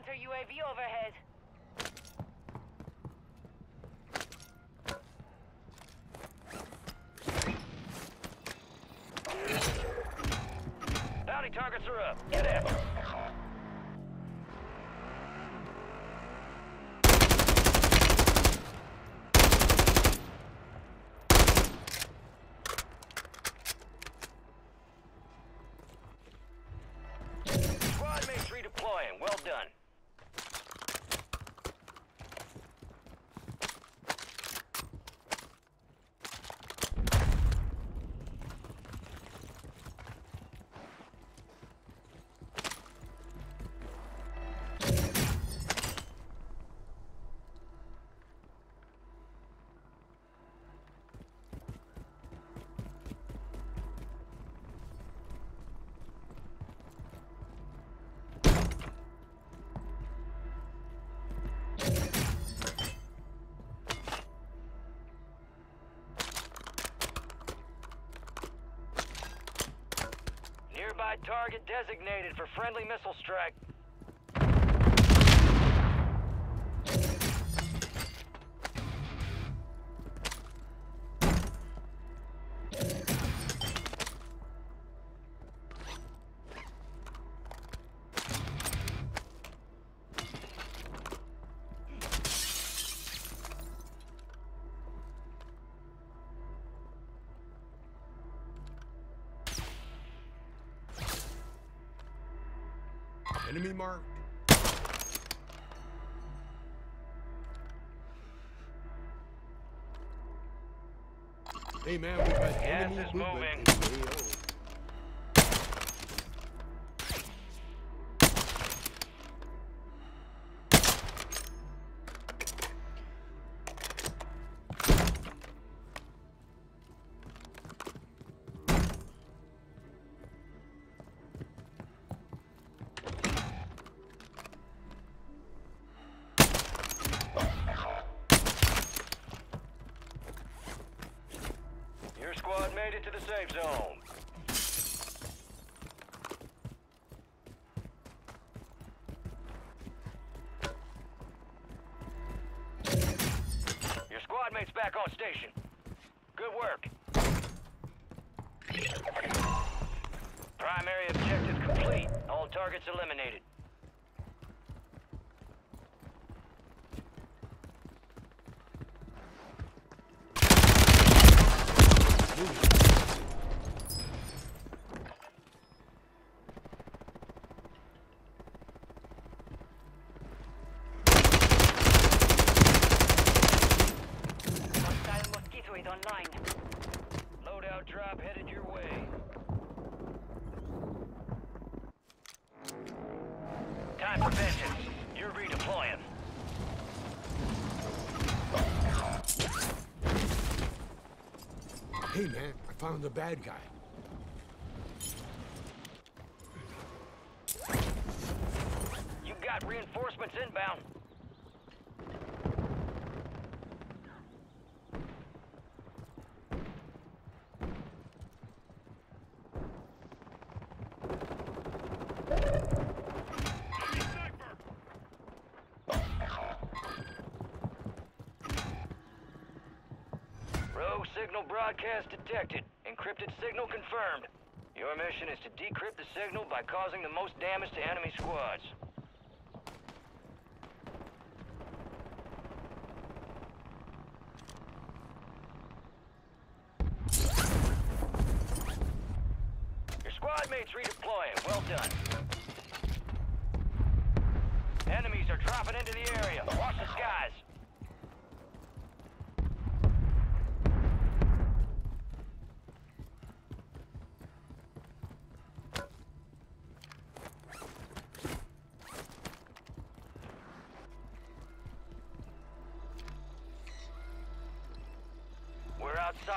counter UAV overhead. Target designated for friendly missile strike. Enemy marked. Hey man, we got Gas enemy movement moving. Safe zone. Your squad mate's back on station. Good work. Primary objective complete. All targets eliminated. Hostile Time vengeance. You're redeploying. Hey man, I found the bad guy. You got reinforcements inbound. Signal broadcast detected. Encrypted signal confirmed. Your mission is to decrypt the signal by causing the most damage to enemy squads. Your squad mates redeploying. Well done. Enemies are dropping into the area. Watch the skies.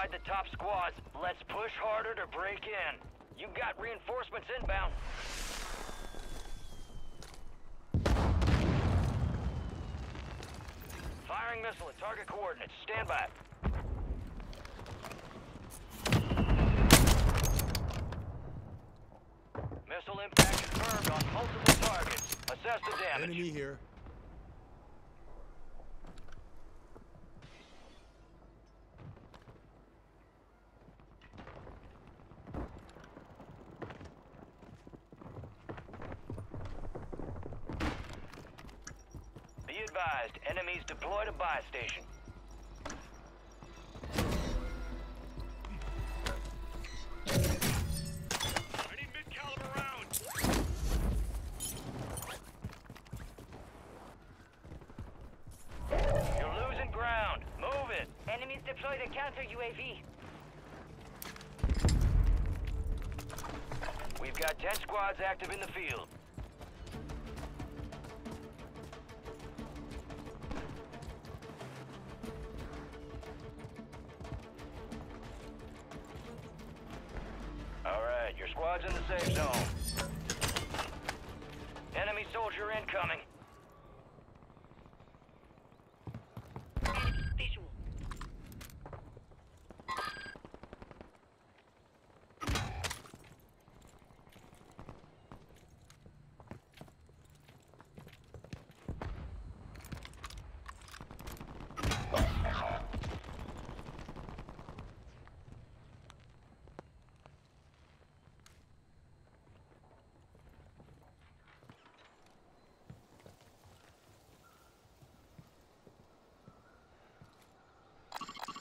We're the top squads. Let's push harder to break in. You got reinforcements inbound. Firing missile at target coordinates. Stand by. Missile impact confirmed on multiple targets. Assess the damage. Enemy here. Advised, enemies deployed a buy station. You're losing ground. Move it. Enemies deployed a counter UAV. We've got 10 squads active in the field. Squad's in the safe zone. Enemy soldier incoming.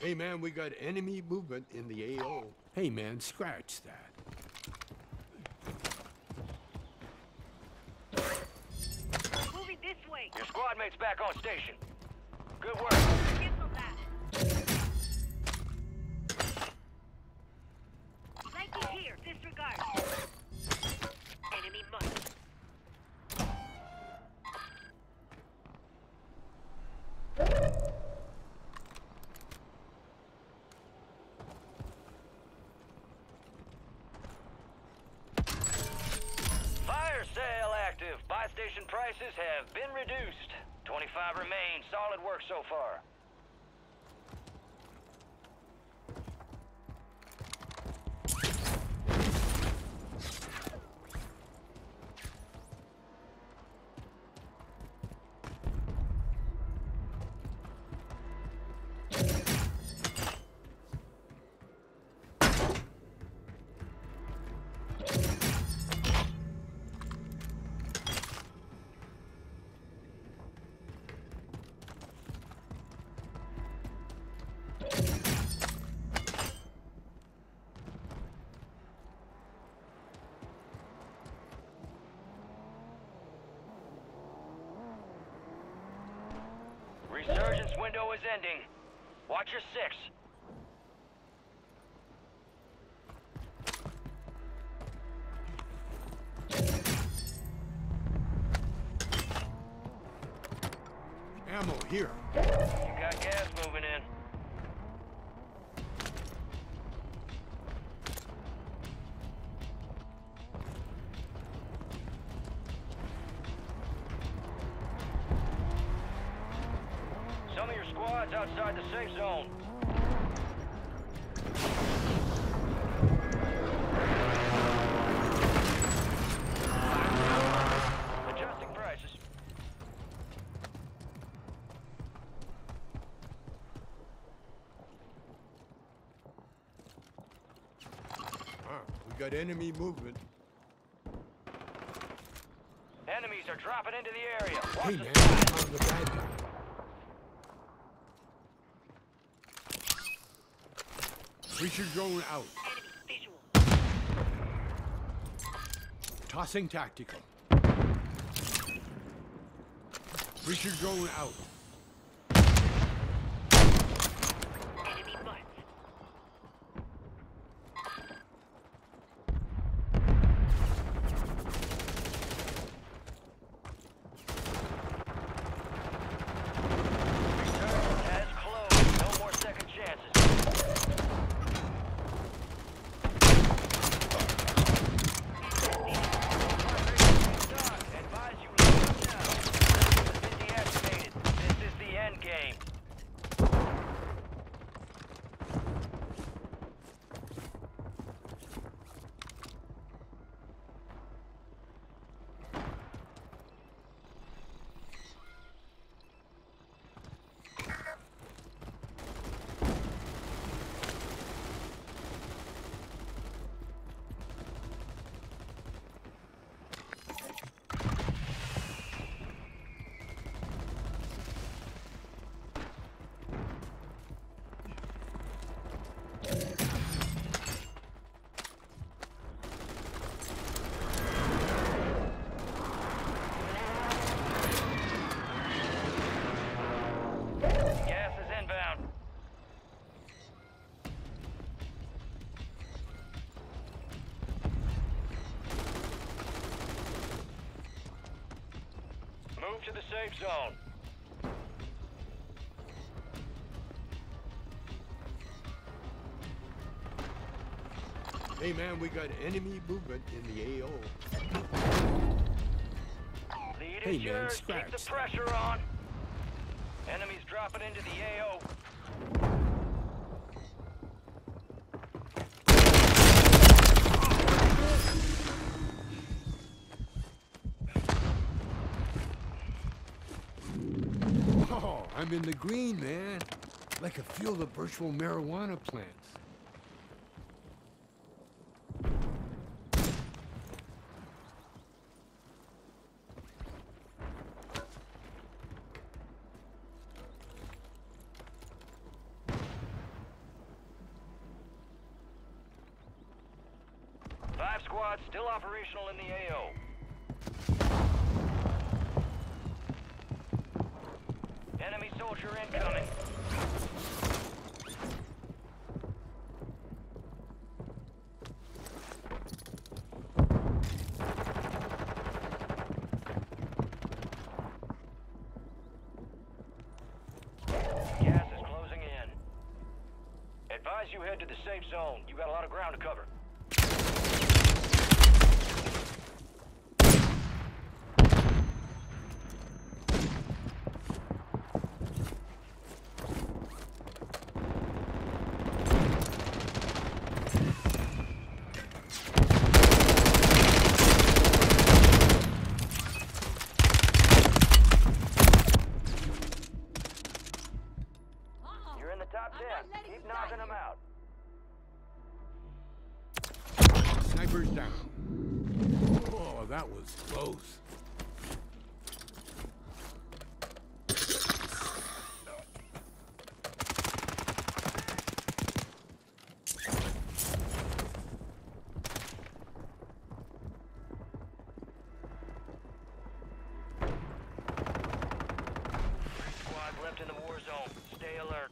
Hey man, we got enemy movement in the AO. Hey man, scratch that. Moving this way. Your squad mate's back on station. Good work. Prices have been reduced. 25 remain. Solid work so far. Window is ending. Watch your six. Of outside the safe zone. Adjusting prices. Ah, we got enemy movement. Enemies are dropping into the area. Watch Hey man, skies. I found the bad guy. Breacher drone out. Enemy visual. Tossing tactical. Breacher drone out. To the safe zone. Hey man, we got enemy movement in the AO. Lead Hey, man, yours. Keep the pressure on. Enemies dropping into the AO. In the green, man. Like a field of virtual marijuana plants. Five squads still operational in the AO. Enemy soldier incoming. Gas is closing in. Advise you head to the safe zone. You got a lot of ground to cover. You're in top ten. Keep knocking them out. Sniper's down. Oh, that was close. Left in the war zone. Stay alert.